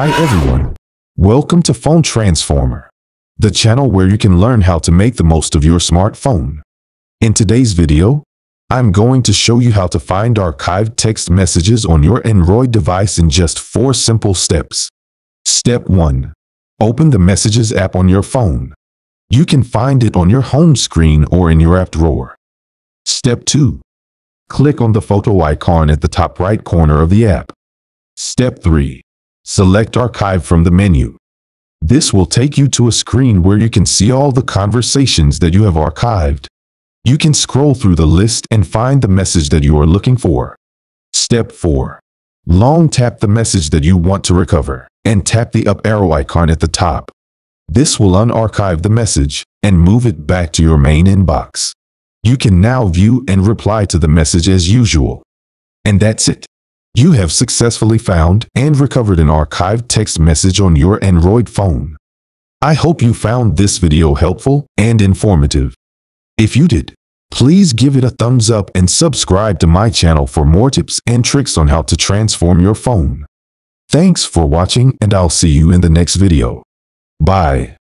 Hi everyone. Welcome to Phone Transformer, the channel where you can learn how to make the most of your smartphone. In today's video, I'm going to show you how to find archived text messages on your Android device in just four simple steps. Step 1. Open the Messages app on your phone. You can find it on your home screen or in your app drawer. Step 2. Click on the photo icon at the top right corner of the app. Step 3. Select Archive from the menu. This will take you to a screen where you can see all the conversations that you have archived. You can scroll through the list and find the message that you are looking for. Step 4. Long tap the message that you want to recover and tap the up arrow icon at the top. This will unarchive the message and move it back to your main inbox. You can now view and reply to the message as usual. And that's it. You have successfully found and recovered an archived text message on your Android phone. I hope you found this video helpful and informative. If you did, please give it a thumbs up and subscribe to my channel for more tips and tricks on how to transform your phone. Thanks for watching and I'll see you in the next video. Bye.